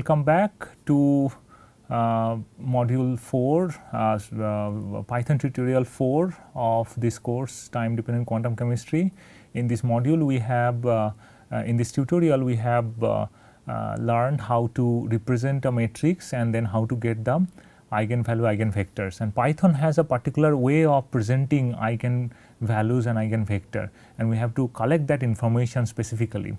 Welcome back to uh, module 4, uh, uh, Python tutorial 4 of this course time dependent quantum chemistry. In this module we have, uh, uh, in this tutorial we have uh, learned how to represent a matrix and then how to get the eigenvalue eigenvectors and Python has a particular way of presenting eigenvalues and eigenvector and we have to collect that information specifically.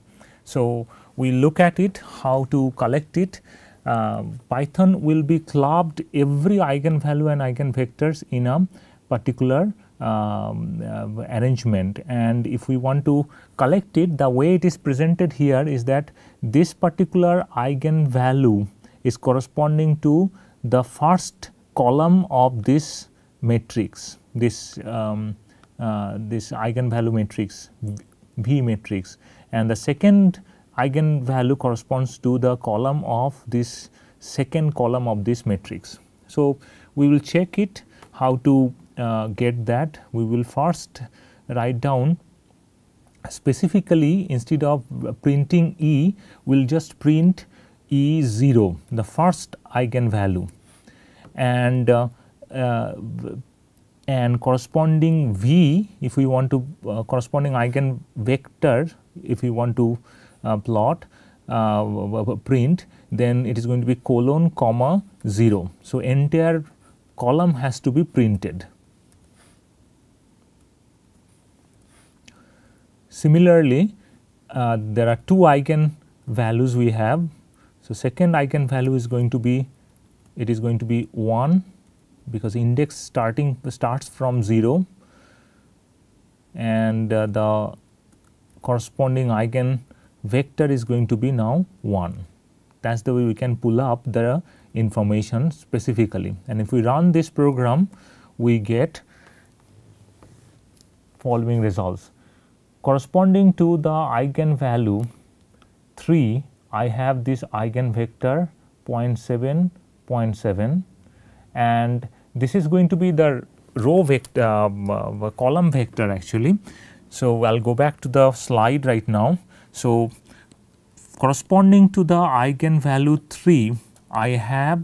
So, we look at it how to collect it. Uh, Python will be clubbed every eigenvalue and eigenvectors in a particular um, uh, arrangement and if we want to collect it the way it is presented here is that this particular eigenvalue is corresponding to the first column of this matrix this um, uh, this eigenvalue matrix V matrix and the second eigenvalue corresponds to the column of this second column of this matrix. So, we will check it how to uh, get that we will first write down specifically instead of printing E we will just print E 0 the first eigenvalue and uh, uh, and corresponding V if we want to uh, corresponding eigenvector if we want to uh, plot uh, print then it is going to be colon comma 0. So, entire column has to be printed. Similarly, uh, there are two eigen values we have. So, second eigen value is going to be it is going to be 1 because index starting starts from 0 and uh, the corresponding eigen vector is going to be now 1. That is the way we can pull up the information specifically and if we run this program we get following results. Corresponding to the eigenvalue 3 I have this eigenvector 0.7 0.7 and this is going to be the row vector uh, column vector actually. So, I will go back to the slide right now. So, corresponding to the eigenvalue 3 I have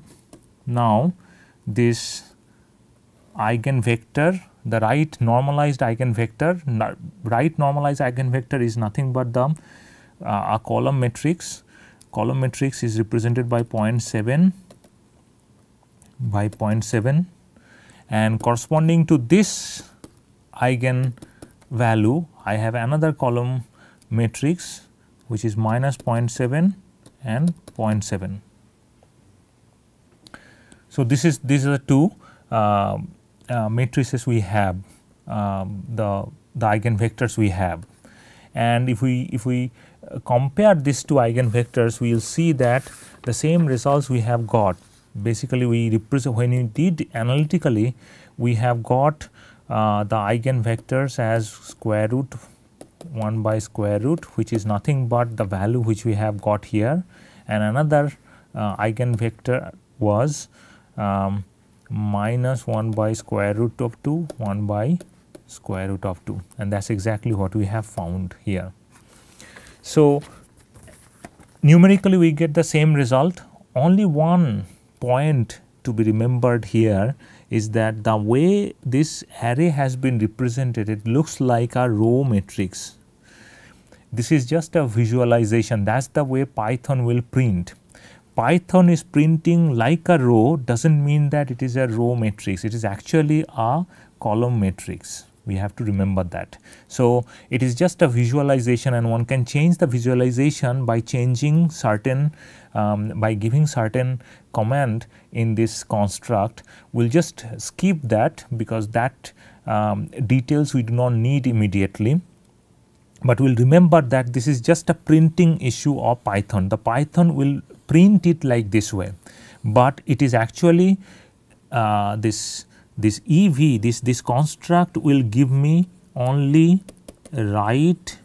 now this eigenvector the right normalized eigenvector. Right normalized eigenvector is nothing but the uh, a column matrix. Column matrix is represented by 0.7 by 0.7 and corresponding to this eigen value I have another column matrix which is minus 0.7 and 0.7. So, this is these are the two uh, uh, matrices we have um, the the eigenvectors we have and if we if we uh, compare these two eigenvectors we will see that the same results we have got basically we represent when we did analytically we have got uh, the eigenvectors as square root 1 by square root which is nothing but the value which we have got here. And another uh, eigenvector was um, minus 1 by square root of 2 1 by square root of 2 and that is exactly what we have found here. So, numerically we get the same result. Only one point to be remembered here is that the way this array has been represented it looks like a row matrix. This is just a visualization that is the way Python will print. Python is printing like a row does not mean that it is a row matrix it is actually a column matrix we have to remember that. So, it is just a visualization and one can change the visualization by changing certain um, by giving certain command in this construct. We will just skip that because that um, details we do not need immediately but we will remember that this is just a printing issue of Python. The Python will print it like this way, but it is actually uh, this this EV this this construct will give me only right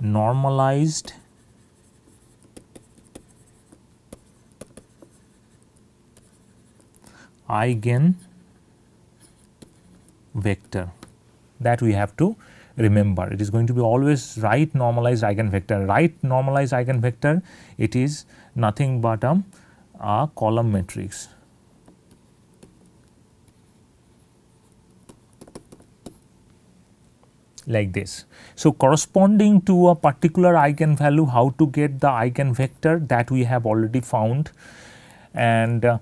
normalized eigen vector that we have to remember it is going to be always right normalized eigenvector. Right normalized eigenvector it is nothing but a, a column matrix. Like this. So, corresponding to a particular eigenvalue how to get the eigenvector that we have already found and uh,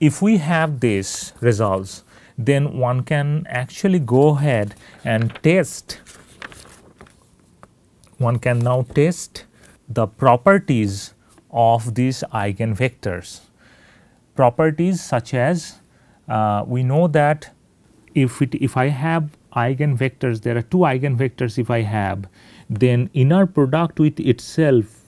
if we have this results then one can actually go ahead and test one can now test the properties of these eigenvectors. Properties such as uh, we know that if it if I have eigenvectors there are two eigenvectors if I have then inner product with itself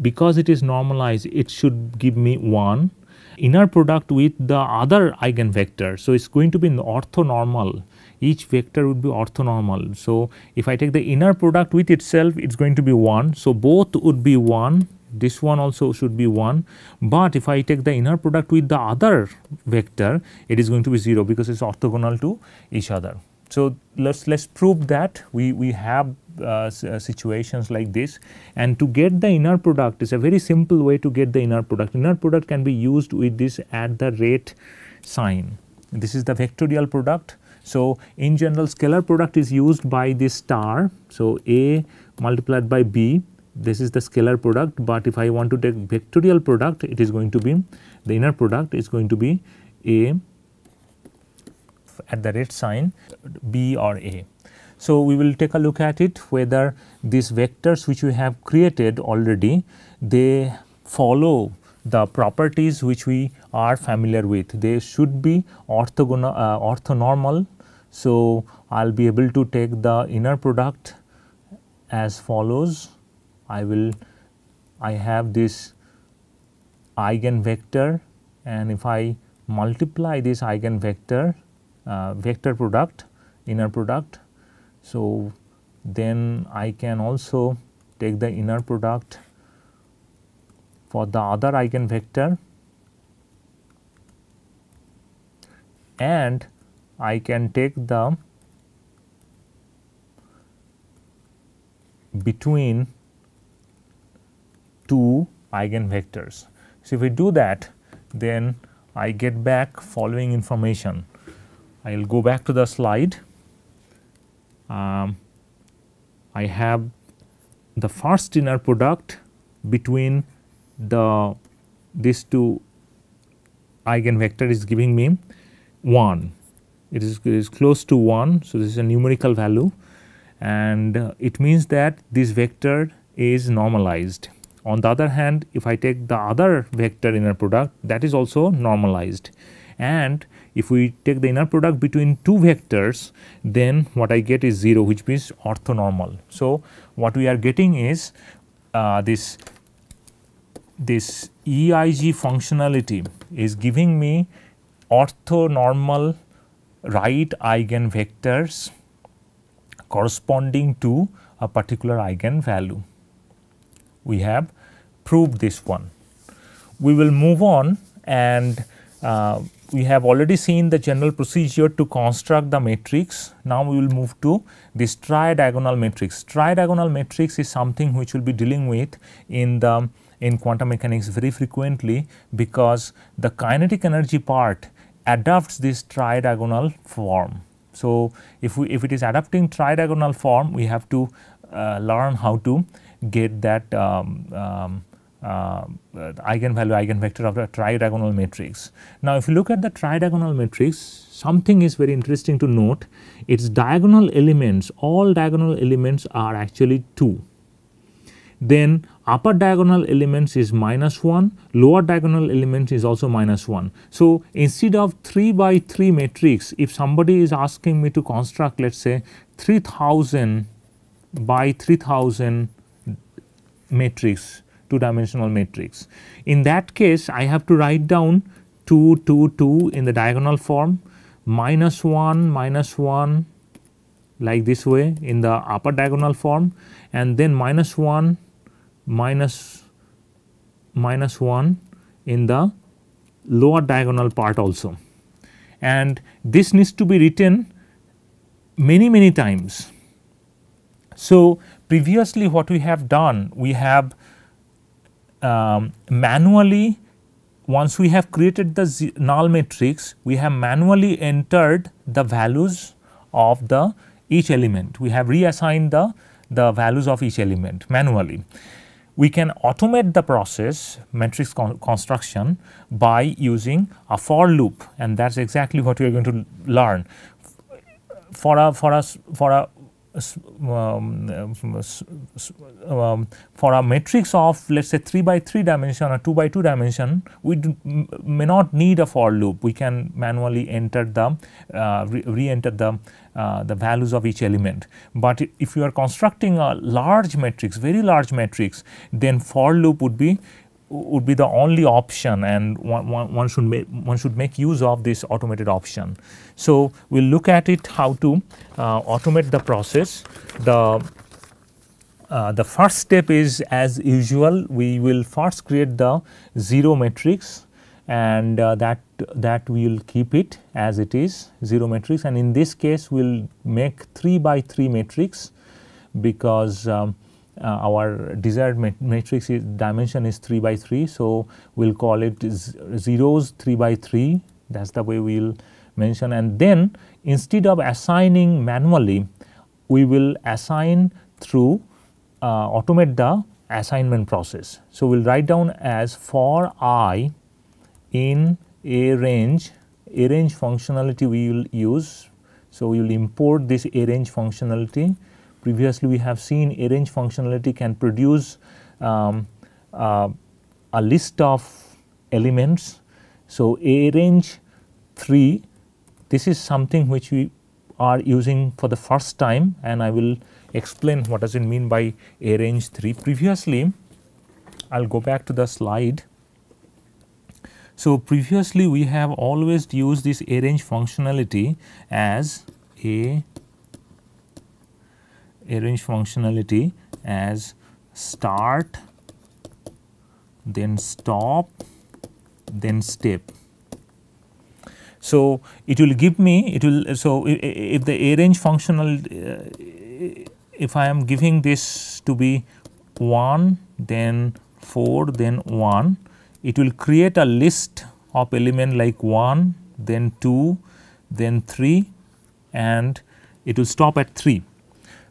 because it is normalized it should give me 1 inner product with the other eigenvector. So, it is going to be orthonormal each vector would be orthonormal. So, if I take the inner product with itself it is going to be 1. So, both would be 1 this one also should be 1, but if I take the inner product with the other vector it is going to be 0 because it is orthogonal to each other. So, let us let us prove that we, we have uh, uh, situations like this and to get the inner product is a very simple way to get the inner product. Inner product can be used with this at the rate sign. This is the vectorial product. So, in general scalar product is used by this star. So, A multiplied by B this is the scalar product, but if I want to take vectorial product it is going to be the inner product is going to be A at the rate sign B or A. So, we will take a look at it whether these vectors which we have created already they follow the properties which we are familiar with. They should be orthogonal uh, orthonormal. So, I will be able to take the inner product as follows. I will I have this eigenvector and if I multiply this eigenvector Uh, vector product inner product. So, then I can also take the inner product for the other eigenvector and I can take the between two eigenvectors. So, if we do that then I get back following information. I will go back to the slide. Um, I have the first inner product between the these two eigenvector is giving me 1 it is, it is close to 1 so this is a numerical value. And uh, it means that this vector is normalized. On the other hand if I take the other vector inner product that is also normalized. And if we take the inner product between two vectors then what I get is 0 which means orthonormal. So, what we are getting is uh, this this EIG functionality is giving me orthonormal right eigenvectors corresponding to a particular eigenvalue. We have proved this one. We will move on and we have already seen the general procedure to construct the matrix. Now, we will move to this tridiagonal matrix. Tridiagonal matrix is something which we will be dealing with in the in quantum mechanics very frequently because the kinetic energy part adopts this tridiagonal form. So, if we if it is adapting tridiagonal form we have to uh, learn how to get that um, um, uh, eigenvalue eigenvector of the tridiagonal matrix. Now, if you look at the tridiagonal matrix something is very interesting to note its diagonal elements all diagonal elements are actually 2 then upper diagonal elements is minus 1, lower diagonal elements is also minus 1. So, instead of 3 by 3 matrix, if somebody is asking me to construct let us say 3000 by 3000 matrix, 2 dimensional matrix. In that case, I have to write down 2, 2, 2 in the diagonal form, minus 1, minus 1 like this way in the upper diagonal form and then minus 1 minus minus 1 in the lower diagonal part also and this needs to be written many many times. So, previously what we have done we have um, manually once we have created the null matrix we have manually entered the values of the each element we have reassigned the the values of each element manually we can automate the process matrix con construction by using a for loop and that is exactly what we are going to learn. For a for us for a um, um, for a matrix of let us say 3 by 3 dimension or 2 by 2 dimension we may not need a for loop we can manually enter the uh, re-enter the uh, the values of each element. But if you are constructing a large matrix, very large matrix, then for loop would be would be the only option and one, one, one should make one should make use of this automated option. So, we will look at it how to uh, automate the process. The uh, the first step is as usual we will first create the 0 matrix and uh, that that we will keep it as it is 0 matrix and in this case we will make 3 by 3 matrix because um, uh, our desired mat matrix is dimension is 3 by 3. So, we will call it zeros 3 by 3 that is the way we will mention and then instead of assigning manually we will assign through uh, automate the assignment process. So, we will write down as for i in arange, a range functionality we will use. So, we will import this arange functionality. Previously, we have seen arange functionality can produce um, uh, a list of elements. So, arange 3 this is something which we are using for the first time and I will explain what does it mean by arange 3. Previously, I will go back to the slide so, previously we have always used this arange functionality as a arange functionality as start then stop then step. So, it will give me it will so if the arange functional uh, if I am giving this to be 1 then 4 then 1 it will create a list of element like 1, then 2, then 3 and it will stop at 3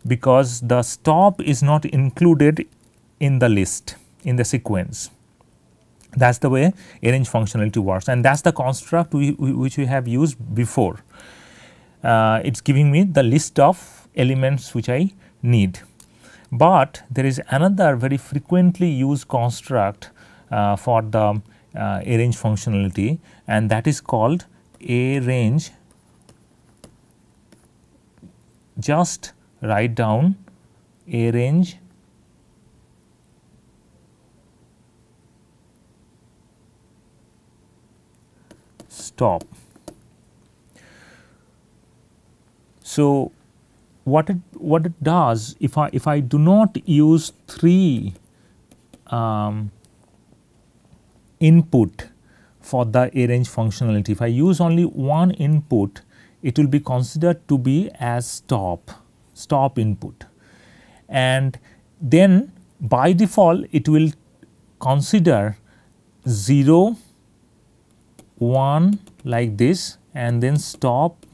because the stop is not included in the list in the sequence. That is the way arange functionality works and that is the construct we, we, which we have used before. Uh, it is giving me the list of elements which I need. But there is another very frequently used construct uh, for the uh, arange functionality and that is called arange just write down arange stop. So, what it what it does if I if I do not use three um, input for the arange functionality. If I use only one input, it will be considered to be as stop, stop input. And then by default, it will consider 0, 1 like this and then stop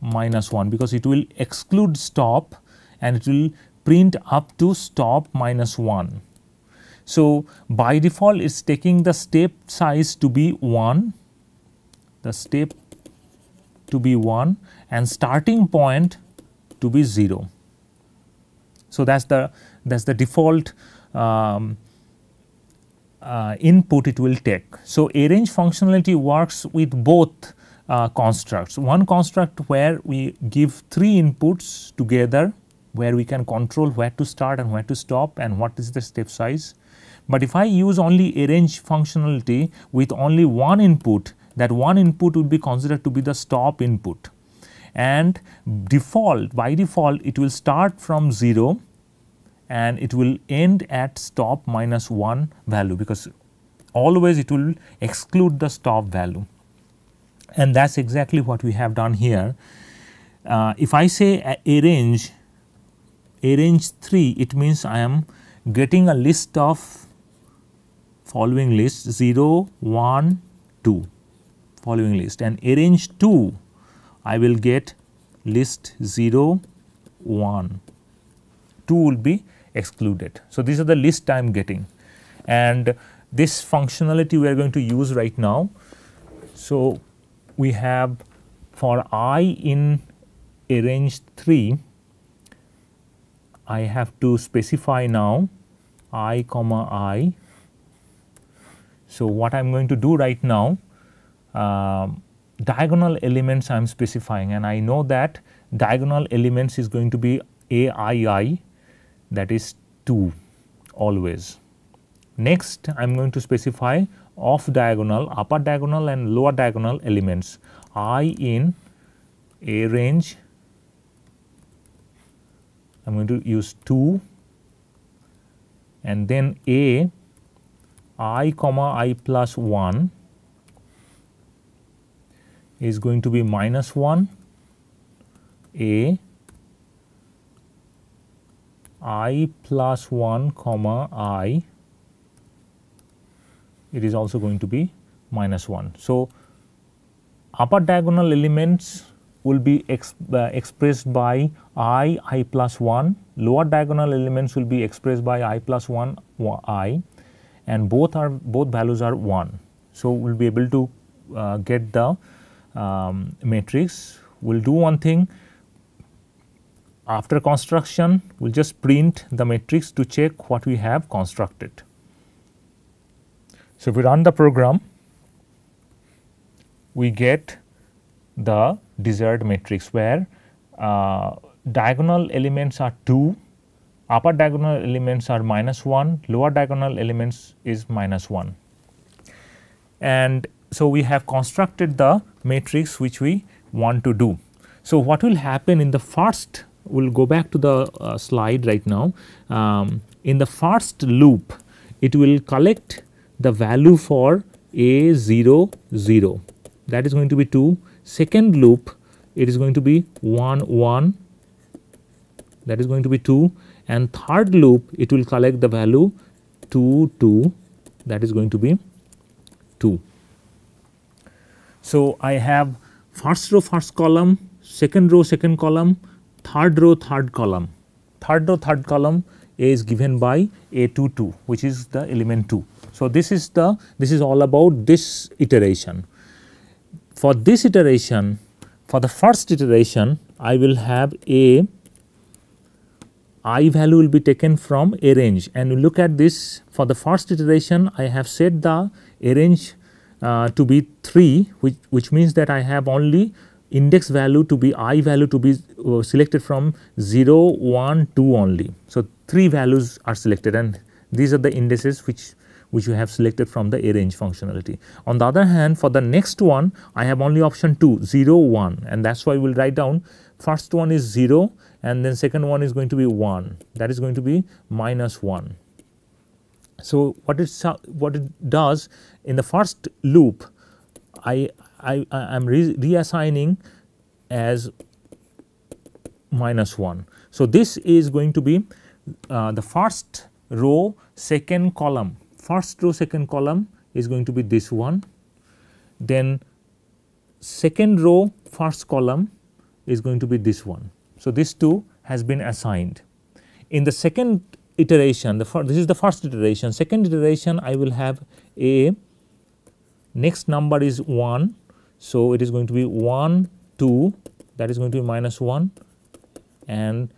minus 1 because it will exclude stop and it will print up to stop minus 1. So, by default it is taking the step size to be 1, the step to be 1 and starting point to be 0. So, that is the that is the default um, uh, input it will take. So, arange functionality works with both uh, constructs. One construct where we give three inputs together where we can control where to start and where to stop and what is the step size. But if I use only arange functionality with only one input that one input would be considered to be the stop input and default by default it will start from 0 and it will end at stop minus 1 value because always it will exclude the stop value and that is exactly what we have done here. Uh, if I say arange arange 3 it means I am getting a list of following list 0 1 2 following list and arange 2 I will get list 0 1 2 will be excluded. So, these are the list I am getting and this functionality we are going to use right now. So, we have for i in arange 3 I have to specify now i comma i. So, what I am going to do right now uh, diagonal elements I am specifying and I know that diagonal elements is going to be a i i that is 2 always. Next I am going to specify off diagonal, upper diagonal and lower diagonal elements i in arange I am going to use 2 and then a i comma i plus 1 is going to be minus 1 a i plus 1 comma i it is also going to be minus 1. So, upper diagonal elements will be ex, uh, expressed by i i plus 1, lower diagonal elements will be expressed by i plus 1 i and both are both values are 1. So, we will be able to uh, get the um, matrix. Will do one thing after construction we will just print the matrix to check what we have constructed. So, if we run the program, we get the desired matrix where uh, diagonal elements are 2, upper diagonal elements are minus 1, lower diagonal elements is minus 1. And so, we have constructed the matrix which we want to do. So, what will happen in the first, we will go back to the uh, slide right now. Um, in the first loop, it will collect the value for a 0 0 that is going to be 2 second loop it is going to be 1 1 that is going to be 2 and third loop it will collect the value 2 2 that is going to be 2. So, I have first row first column second row second column third row third column third row third column is given by a 2 2 which is the element 2. So, this is the this is all about this iteration. For this iteration for the first iteration I will have a i value will be taken from arange and look at this for the first iteration I have set the arange uh, to be 3 which, which means that I have only index value to be i value to be uh, selected from 0, 1, 2 only. So, 3 values are selected and these are the indices which which you have selected from the arange functionality. On the other hand for the next one I have only option 2 0 1 and that is why we will write down first one is 0 and then second one is going to be 1 that is going to be minus 1. So, what it what it does in the first loop I I, am re reassigning as minus 1. So, this is going to be uh, the first row second column first row second column is going to be this one then second row first column is going to be this one. So, this 2 has been assigned. In the second iteration the this is the first iteration second iteration I will have a next number is 1. So, it is going to be 1 2 that is going to be minus 1 and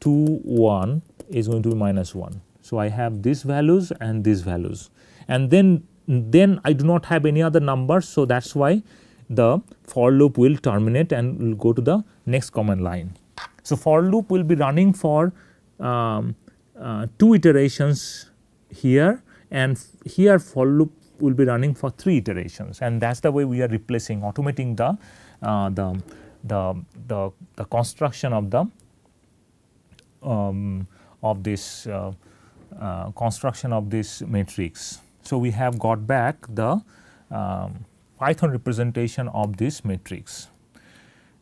2 1 is going to be minus 1. So, I have these values and these values and then then I do not have any other numbers. So, that is why the for loop will terminate and will go to the next command line. So, for loop will be running for um, uh, two iterations here and here for loop will be running for three iterations and that is the way we are replacing automating the, uh, the, the, the, the, construction of the um, of this uh, uh, construction of this matrix. So, we have got back the um, Python representation of this matrix.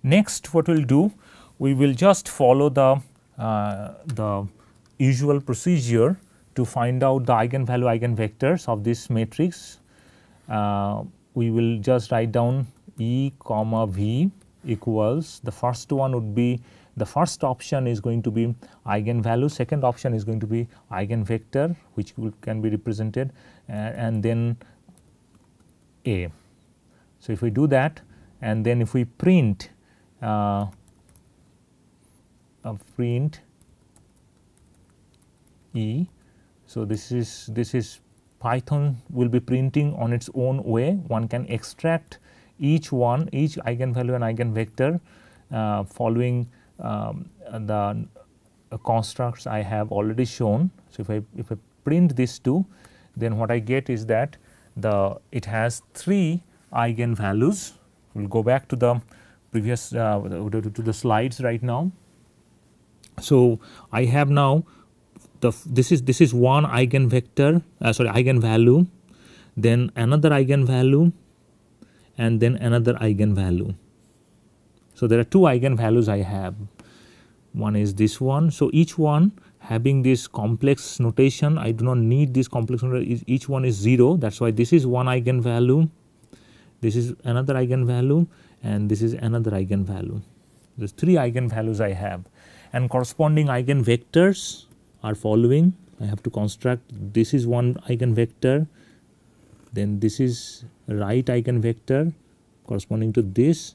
Next what we will do, we will just follow the, uh, the usual procedure to find out the eigenvalue eigenvectors of this matrix. Uh, we will just write down E comma V equals the first one would be the first option is going to be eigenvalue, second option is going to be eigenvector which will, can be represented uh, and then A. So, if we do that and then if we print uh, print E. So, this is this is Python will be printing on its own way one can extract each one each eigenvalue and eigenvector uh, following um, the uh, constructs I have already shown. So, if I if I print these two then what I get is that the it has three eigenvalues. We will go back to the previous uh, to the slides right now. So, I have now the this is this is one eigenvector uh, sorry eigenvalue then another eigenvalue and then another eigenvalue. So, there are two eigenvalues I have one is this one. So, each one having this complex notation I do not need this complex notation each one is 0 that is why this is one eigenvalue this is another eigenvalue and this is another eigenvalue. There is three eigenvalues I have and corresponding eigenvectors are following. I have to construct this is one eigenvector, then this is right eigenvector corresponding to this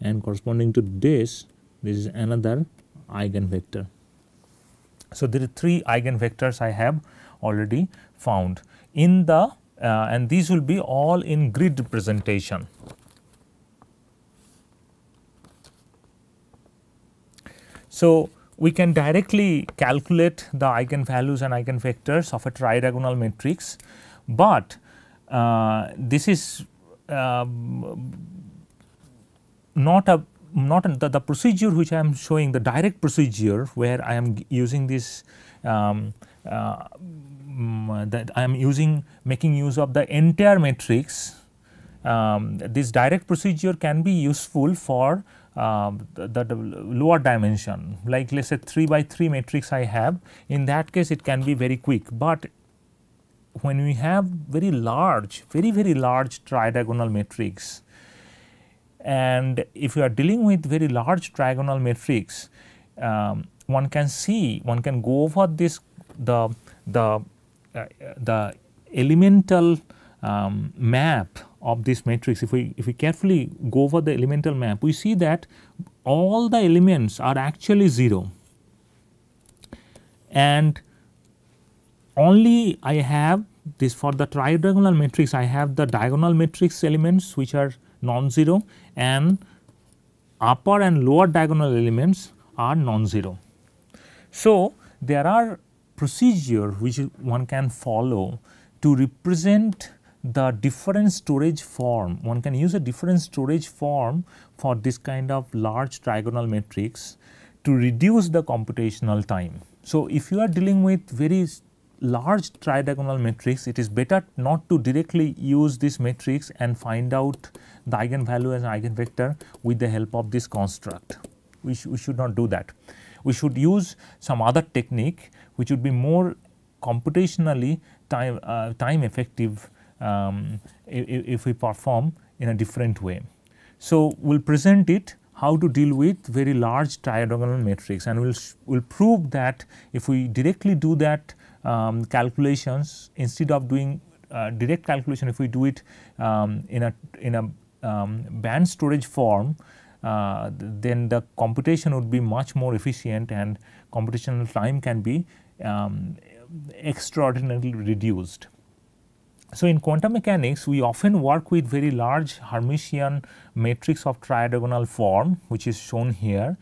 and corresponding to this, this is another eigenvector. So, there are three eigenvectors I have already found in the uh, and these will be all in grid representation. So, we can directly calculate the eigenvalues and eigenvectors of a tridiagonal matrix, but uh, this is uh, not a not a, the, the, procedure which I am showing the direct procedure where I am using this um, uh, mm, that I am using making use of the entire matrix. Um, this direct procedure can be useful for um, the, the, lower dimension. Like let us say 3 by 3 matrix I have in that case it can be very quick, but when we have very large very very large tridiagonal matrix and if you are dealing with very large trigonal matrix um, one can see one can go over this the the uh, the elemental um, map of this matrix, if we, if we carefully go over the elemental map, we see that all the elements are actually 0 and only I have this for the tridiagonal matrix I have the diagonal matrix elements which are non-zero and upper and lower diagonal elements are non-zero. So, there are procedure which one can follow to represent the different storage form, one can use a different storage form for this kind of large trigonal matrix to reduce the computational time. So, if you are dealing with very large tridiagonal matrix, it is better not to directly use this matrix and find out the eigenvalue and an eigenvector with the help of this construct. We, sh we should not do that. We should use some other technique which would be more computationally time, uh, time effective um, if, we perform in a different way. So, we will present it how to deal with very large tridiagonal matrix and we will we'll prove that if we directly do that um, calculations instead of doing uh, direct calculation if we do it um, in a in a um, band storage form uh, then the computation would be much more efficient and computational time can be um, extraordinarily reduced. So, in quantum mechanics we often work with very large Hermitian matrix of tridiagonal form which is shown here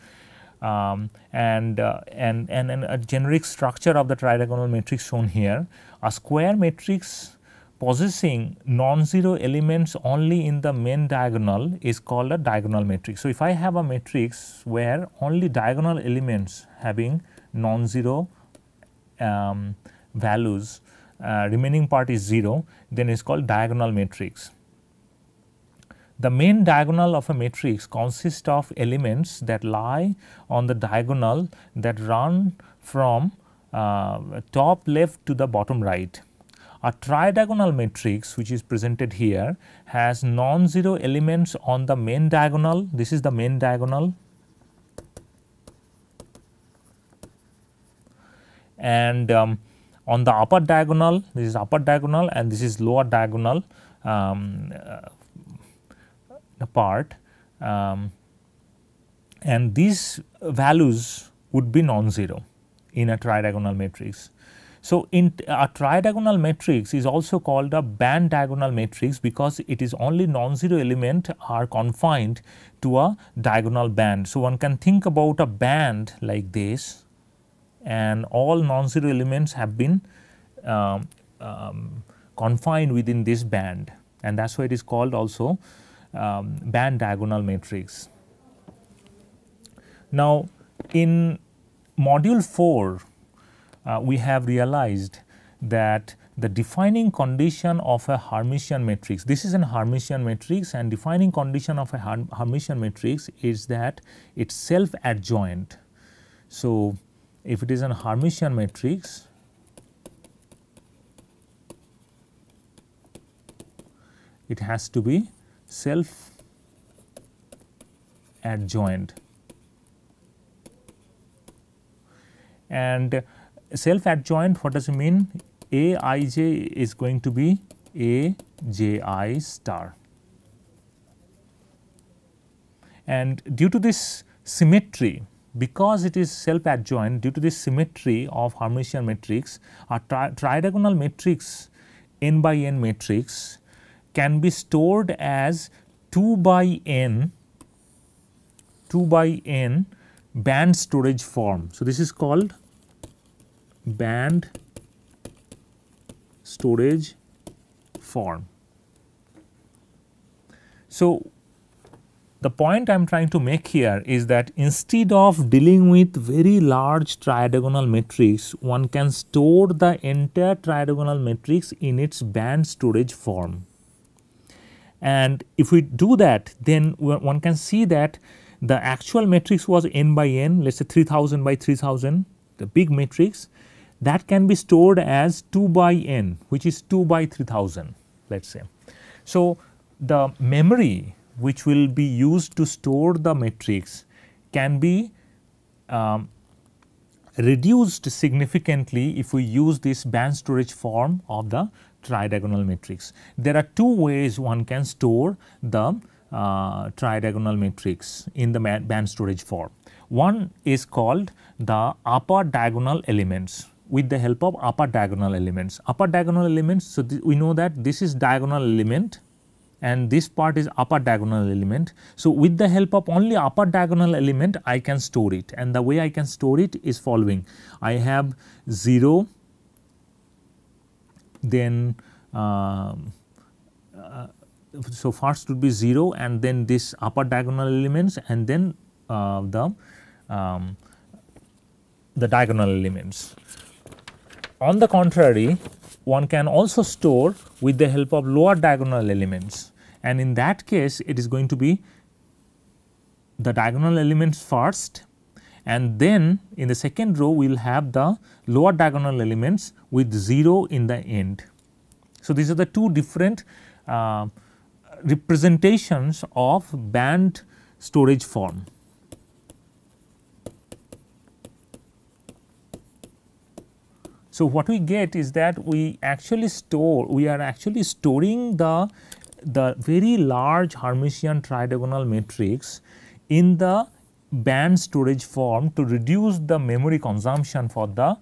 um, and, uh, and, and, and a generic structure of the tridiagonal matrix shown here. A square matrix possessing non-zero elements only in the main diagonal is called a diagonal matrix. So, if I have a matrix where only diagonal elements having non-zero um, values remaining part is 0 then it is called diagonal matrix. The main diagonal of a matrix consists of elements that lie on the diagonal that run from uh, top left to the bottom right. A tridiagonal matrix which is presented here has non-zero elements on the main diagonal, this is the main diagonal and um, on the upper diagonal this is upper diagonal and this is lower diagonal um, uh, part um, and these values would be non-zero in a tridiagonal matrix. So, in a tridiagonal matrix is also called a band diagonal matrix because it is only non-zero element are confined to a diagonal band. So, one can think about a band like this and all non-zero elements have been um, um, confined within this band and that is why it is called also um, band diagonal matrix. Now, in module 4 uh, we have realized that the defining condition of a Hermitian matrix, this is an Hermitian matrix and defining condition of a Hermitian matrix is that it is self adjoint. So, if it is an Hermitian matrix, it has to be self adjoint and self adjoint what does it mean? A i j is going to be a j i star. And due to this symmetry because it is self adjoint due to the symmetry of Hermitian matrix a tri tridiagonal matrix n by n matrix can be stored as 2 by n 2 by n band storage form. So, this is called band storage form. So, the point I am trying to make here is that instead of dealing with very large tridiagonal matrix, one can store the entire tridiagonal matrix in its band storage form. And if we do that, then one can see that the actual matrix was n by n, let us say 3000 by 3000, the big matrix that can be stored as 2 by n, which is 2 by 3000, let us say. So, the memory which will be used to store the matrix can be um, reduced significantly if we use this band storage form of the tridiagonal matrix. There are two ways one can store the uh, tridiagonal matrix in the band storage form. One is called the upper diagonal elements with the help of upper diagonal elements. Upper diagonal elements, so we know that this is diagonal element and this part is upper diagonal element. So, with the help of only upper diagonal element I can store it and the way I can store it is following. I have 0 then uh, uh, so first would be 0 and then this upper diagonal elements and then uh, the um, the diagonal elements. On the contrary, one can also store with the help of lower diagonal elements and in that case it is going to be the diagonal elements first and then in the second row we will have the lower diagonal elements with 0 in the end. So, these are the two different uh, representations of band storage form. So, what we get is that we actually store, we are actually storing the the very large Hermitian tridiagonal matrix in the band storage form to reduce the memory consumption for the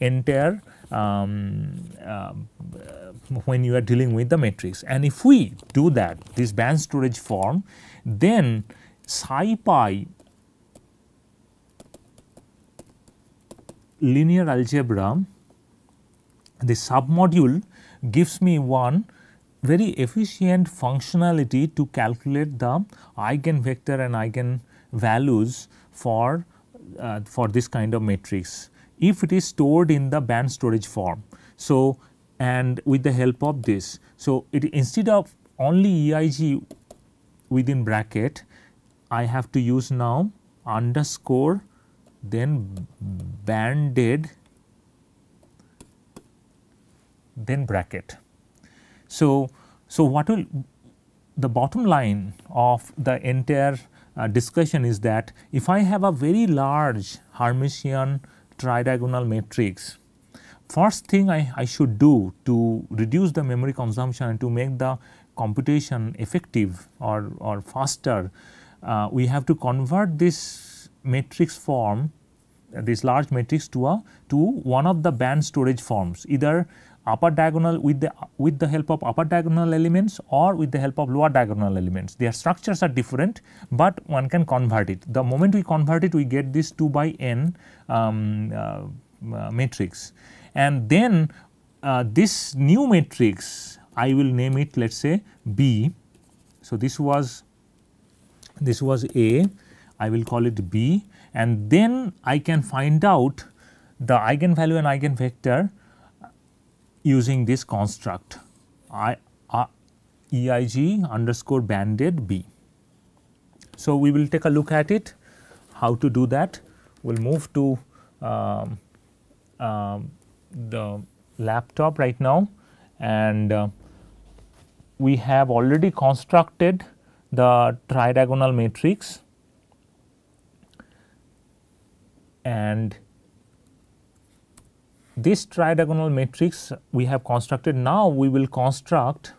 entire um, uh, when you are dealing with the matrix. And if we do that this band storage form then SciPy linear algebra the submodule gives me one very efficient functionality to calculate the eigenvector and eigen values for uh, for this kind of matrix if it is stored in the band storage form. So, and with the help of this. So, it instead of only EIG within bracket I have to use now underscore then banded then bracket. So, so what will the bottom line of the entire uh, discussion is that if I have a very large Hermitian tridiagonal matrix, first thing I, I should do to reduce the memory consumption and to make the computation effective or, or faster, uh, we have to convert this matrix form, uh, this large matrix to a to one of the band storage forms, either upper diagonal with the with the help of upper diagonal elements or with the help of lower diagonal elements. Their structures are different, but one can convert it. The moment we convert it, we get this 2 by n um, uh, uh, matrix, and then uh, this new matrix I will name it let us say B. So, this was this was A, I will call it B and then I can find out the eigenvalue and eigenvector using this construct I, uh, EIG underscore banded B. So, we will take a look at it how to do that. We will move to um, um, the laptop right now and uh, we have already constructed the tridiagonal matrix and this tridiagonal matrix we have constructed now we will construct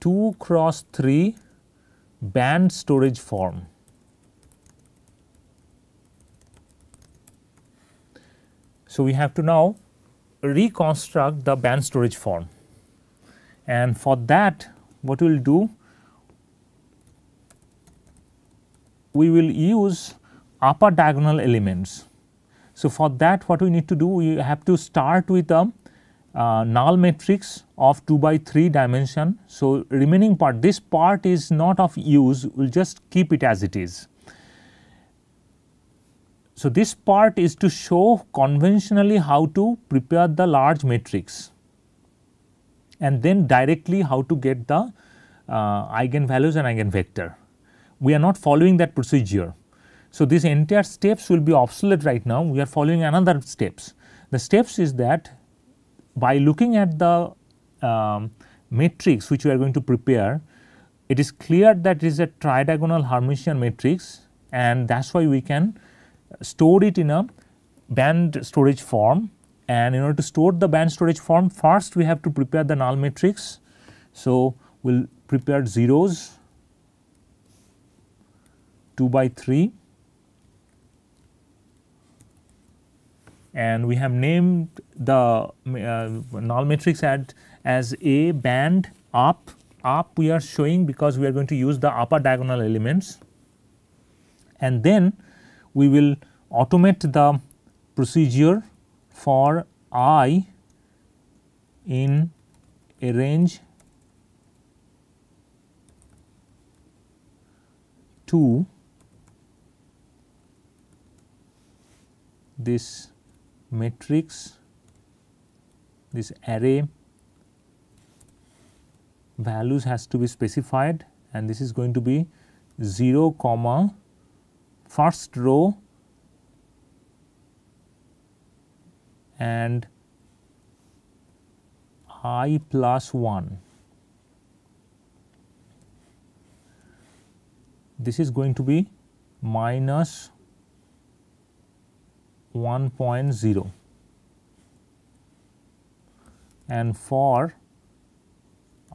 two cross three band storage form. So, we have to now reconstruct the band storage form and for that what we will do we will use upper diagonal elements. So, for that what we need to do we have to start with a uh, null matrix of 2 by 3 dimension. So, remaining part this part is not of use we will just keep it as it is. So, this part is to show conventionally how to prepare the large matrix and then directly how to get the uh, eigenvalues and eigenvector we are not following that procedure. So, these entire steps will be obsolete right now, we are following another steps. The steps is that by looking at the um, matrix which we are going to prepare, it is clear that it is a tridiagonal Hermitian matrix and that is why we can store it in a band storage form and in order to store the band storage form first we have to prepare the null matrix. So, we will prepare zeros 2 by 3 and we have named the uh, null matrix at as a band up. Up we are showing because we are going to use the upper diagonal elements. And then we will automate the procedure for i in arange 2 this matrix this array values has to be specified and this is going to be 0 comma first row and i plus 1 this is going to be minus 1.0 and for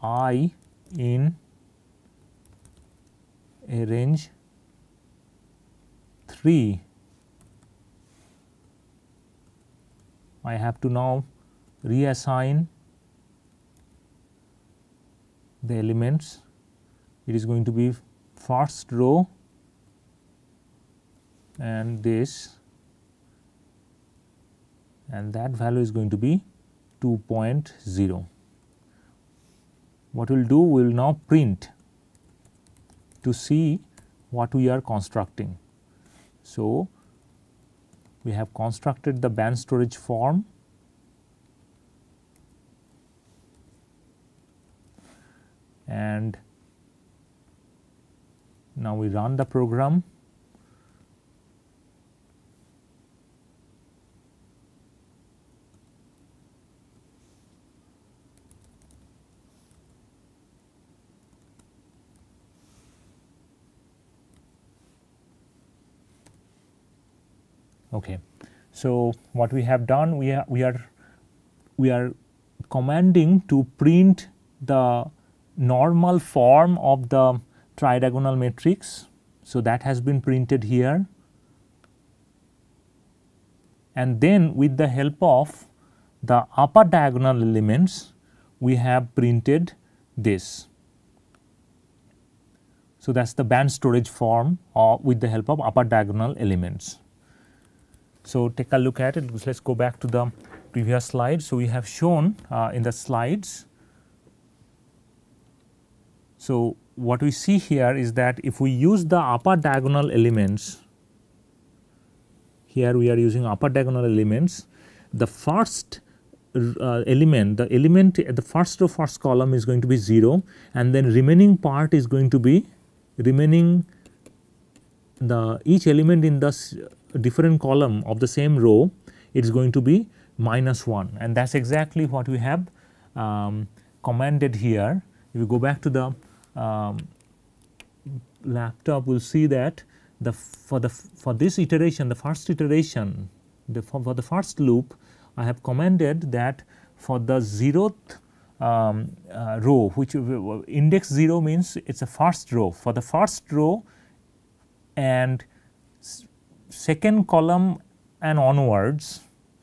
i in arange 3 I have to now reassign the elements. It is going to be first row and this and that value is going to be 2.0. What we will do we will now print to see what we are constructing. So, we have constructed the band storage form and now we run the program Okay. So, what we have done we are we are we are commanding to print the normal form of the tridiagonal matrix. So, that has been printed here and then with the help of the upper diagonal elements we have printed this. So, that is the band storage form uh, with the help of upper diagonal elements. So, take a look at it let us go back to the previous slide. So, we have shown uh, in the slides. So, what we see here is that if we use the upper diagonal elements here we are using upper diagonal elements the first uh, element the element at the first row first column is going to be 0 and then remaining part is going to be remaining the each element in the different column of the same row it is going to be minus 1 and that is exactly what we have um, commanded here. If you go back to the um, laptop we will see that the for the for this iteration the first iteration the for, for the first loop I have commanded that for the zeroth um, uh, row which index 0 means it is a first row for the first row and second column and onwards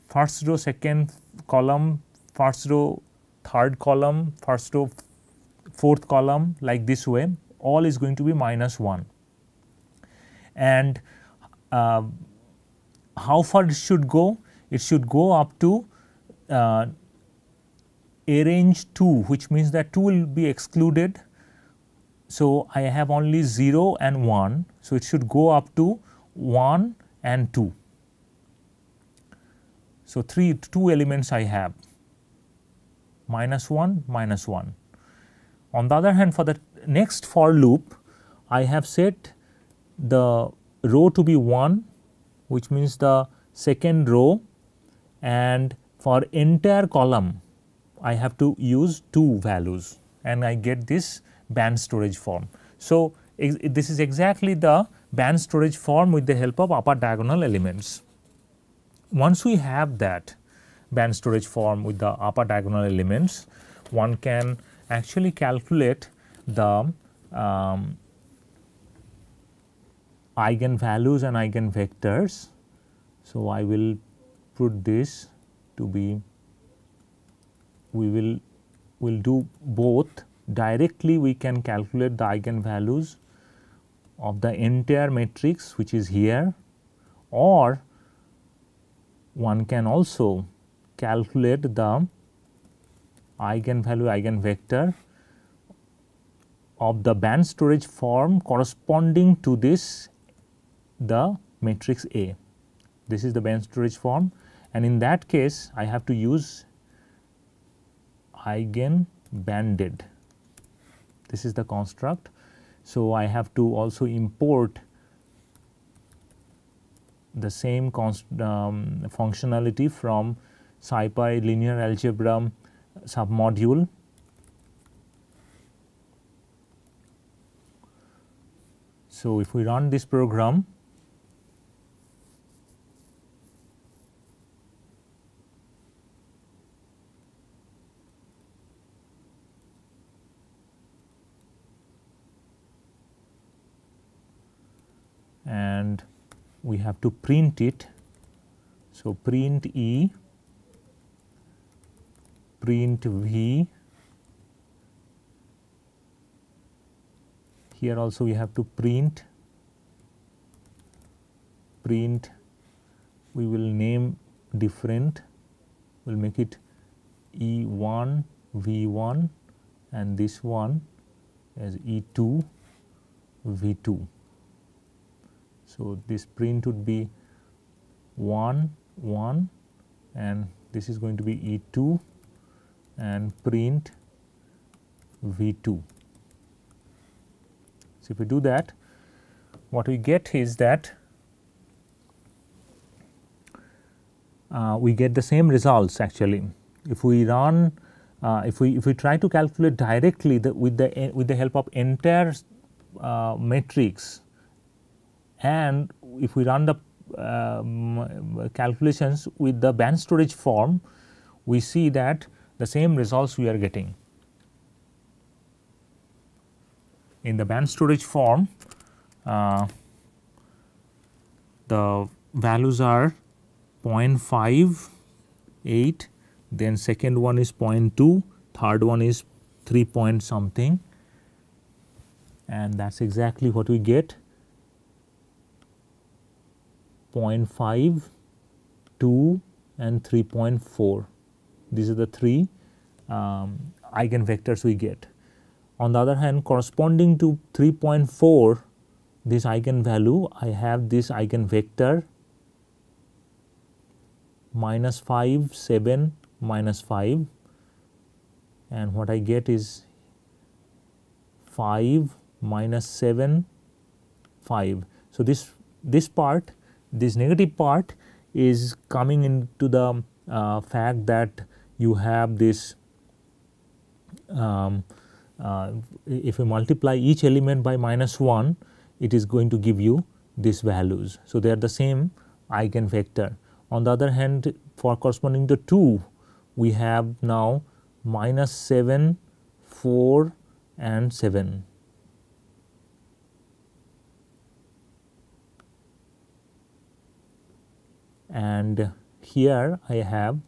first row second column first row third column first row fourth column like this way all is going to be minus 1 and uh, how far it should go it should go up to uh, arange 2 which means that 2 will be excluded. So, I have only 0 and 1. So, it should go up to 1 and 2. So, 3 2 elements I have minus 1 minus 1. On the other hand for the next for loop I have set the row to be 1 which means the second row and for entire column I have to use 2 values and I get this band storage form. So, this is exactly the band storage form with the help of upper diagonal elements. Once we have that band storage form with the upper diagonal elements, one can actually calculate the um, eigenvalues and eigenvectors. So, I will put this to be we will will do both directly we can calculate the eigenvalues of the entire matrix which is here or one can also calculate the eigenvalue eigenvector of the band storage form corresponding to this the matrix A. This is the band storage form and in that case I have to use eigen banded. This is the construct so, I have to also import the same um, functionality from SciPy linear algebra submodule. So, if we run this program and we have to print it. So, print E, print V, here also we have to print print we will name different we will make it E1 V1 and this one as E2 V2. So, this print would be 1 1 and this is going to be E2 and print V2. So, if we do that what we get is that uh, we get the same results actually. If we run uh, if we if we try to calculate directly the, with the with the help of entire uh, matrix and if we run the um, calculations with the band storage form we see that the same results we are getting. In the band storage form uh, the values are 0.58 then second one is 0.2, third one is 3 point something and that is exactly what we get 0.5, 2 and 3.4. These are the three um, eigenvectors we get. On the other hand corresponding to 3.4 this eigenvalue I have this eigenvector minus 5, 7, minus 5 and what I get is 5 minus 7 5. So, this this part this negative part is coming into the uh, fact that you have this um, uh, if you multiply each element by minus 1 it is going to give you these values. So, they are the same eigenvector. On the other hand for corresponding to 2 we have now minus 7, 4 and 7. And here I have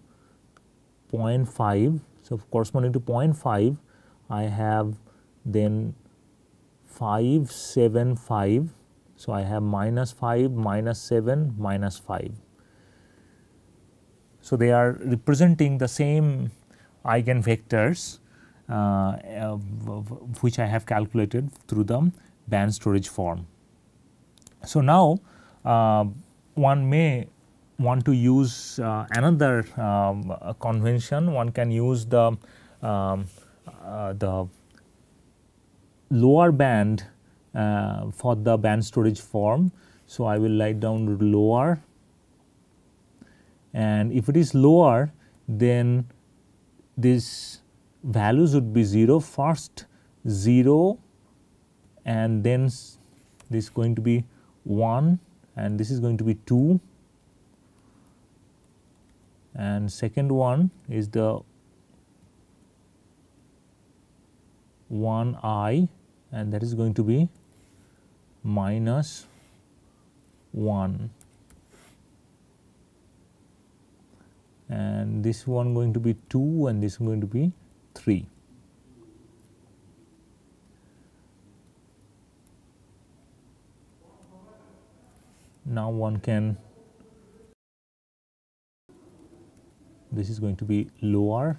0.5. So, corresponding to 0.5 I have then 5, 7, 5. So, I have minus 5, minus 7, minus 5. So, they are representing the same eigenvectors uh, uh, which I have calculated through the band storage form. So, now uh, one may want to use uh, another um, convention. One can use the um, uh, the lower band uh, for the band storage form. So, I will write down lower. And if it is lower then this values would be 0 first 0 and then this is going to be 1 and this is going to be 2 and second one is the 1 i and that is going to be minus 1 and this one going to be 2 and this going to be 3. Now one can this is going to be lower.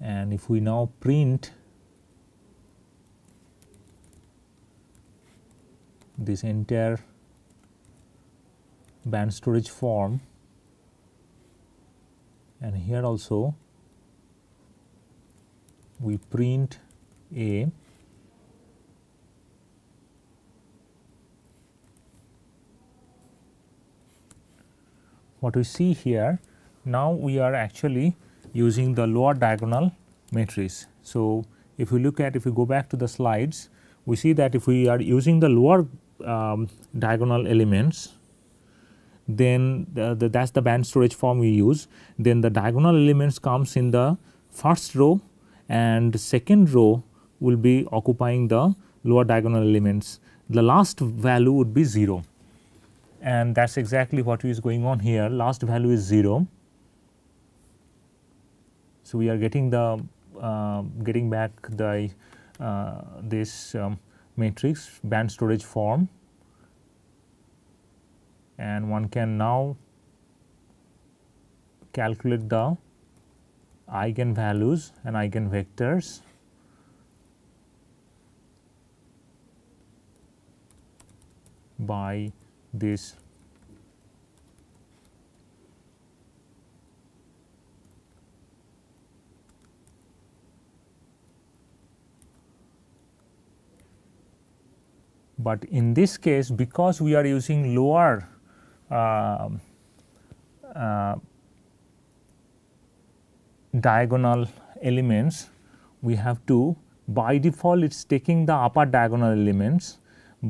And if we now print this entire band storage form and here also we print a what we see here now we are actually using the lower diagonal matrix. So, if we look at if we go back to the slides we see that if we are using the lower um, diagonal elements then the, the, that is the band storage form we use then the diagonal elements comes in the first row and second row will be occupying the lower diagonal elements. The last value would be 0 and that is exactly what is going on here. Last value is 0. So, we are getting the uh, getting back the uh, this um, matrix band storage form. And one can now calculate the eigenvalues and eigenvectors. By this. But in this case because we are using lower uh, uh, diagonal elements we have to by default it is taking the upper diagonal elements,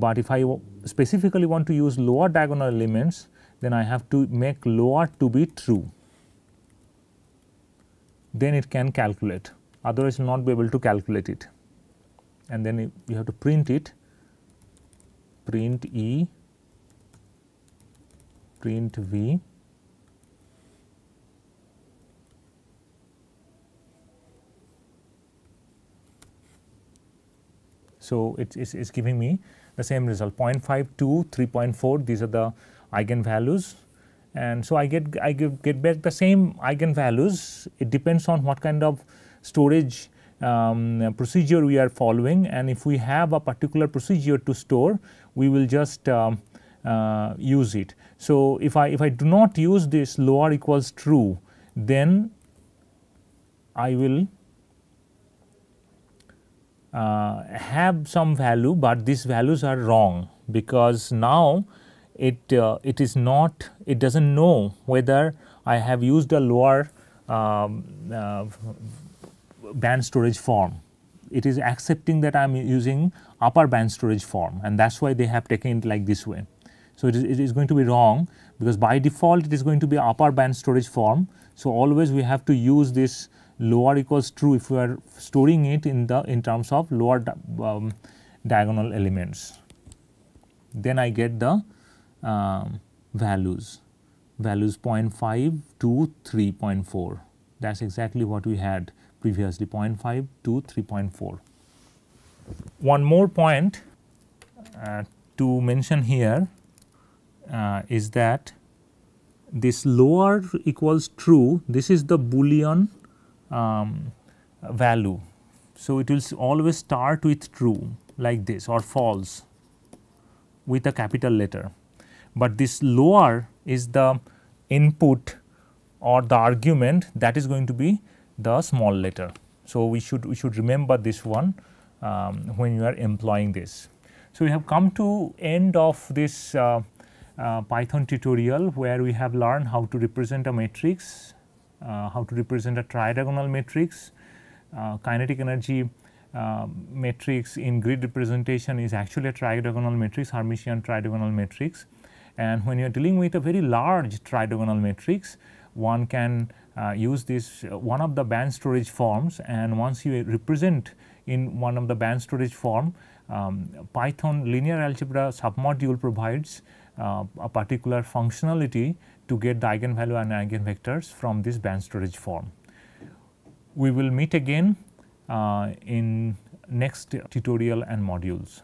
but if I specifically want to use lower diagonal elements then I have to make lower to be true. Then it can calculate. Otherwise not be able to calculate it. And then you have to print it. Print E. Print V. So, it is giving me the same result 0.52, 3.4 these are the eigenvalues. And so I get I give, get back the same eigenvalues. It depends on what kind of storage um, procedure we are following. And if we have a particular procedure to store we will just um, uh, use it. So, if I if I do not use this lower equals true then I will uh, have some value, but these values are wrong because now it uh, it is not it does not know whether I have used a lower um, uh, band storage form. It is accepting that I am using upper band storage form and that is why they have taken it like this way. So, it is, it is going to be wrong because by default it is going to be upper band storage form. So, always we have to use this lower equals true if we are storing it in the in terms of lower um, diagonal elements. Then I get the um, values, values 0.5 to 3.4 that is exactly what we had previously 0.5 to 3.4. One more point uh, to mention here uh, is that this lower equals true this is the boolean um, value. So, it will always start with true like this or false with a capital letter, but this lower is the input or the argument that is going to be the small letter. So, we should we should remember this one um, when you are employing this. So, we have come to end of this uh, uh, Python tutorial where we have learned how to represent a matrix how to represent a tridiagonal matrix. Uh, kinetic energy uh, matrix in grid representation is actually a tridiagonal matrix, Hermitian tridiagonal matrix. And when you are dealing with a very large tridiagonal matrix, one can uh, use this uh, one of the band storage forms and once you represent in one of the band storage form, um, Python linear algebra submodule provides uh, a particular functionality to get the eigenvalue and eigenvectors from this band storage form. We will meet again uh, in next tutorial and modules.